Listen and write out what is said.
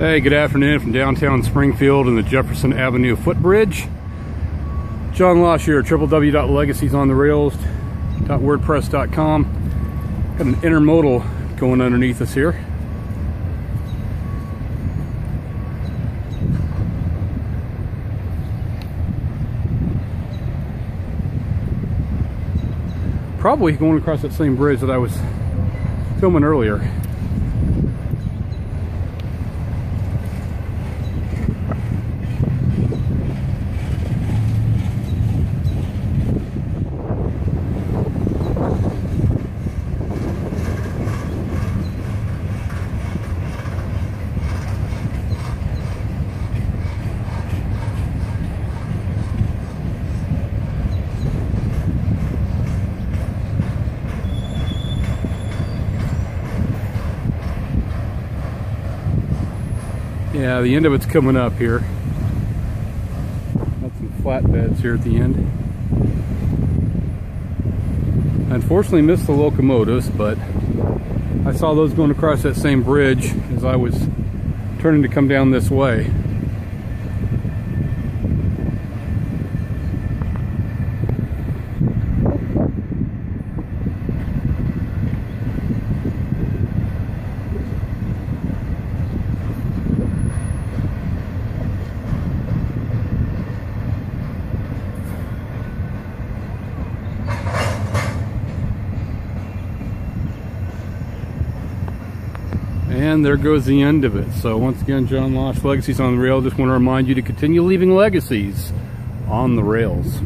Hey, good afternoon from downtown Springfield and the Jefferson Avenue footbridge. John Losh here, www.legaciesonthe.rails.wordpress.com. Got an intermodal going underneath us here. Probably going across that same bridge that I was filming earlier. Yeah, the end of it's coming up here. Got some flatbeds here at the end. unfortunately missed the locomotives, but I saw those going across that same bridge as I was turning to come down this way. And there goes the end of it. So once again, John Losh, Legacies on the Rail. Just want to remind you to continue leaving legacies on the rails.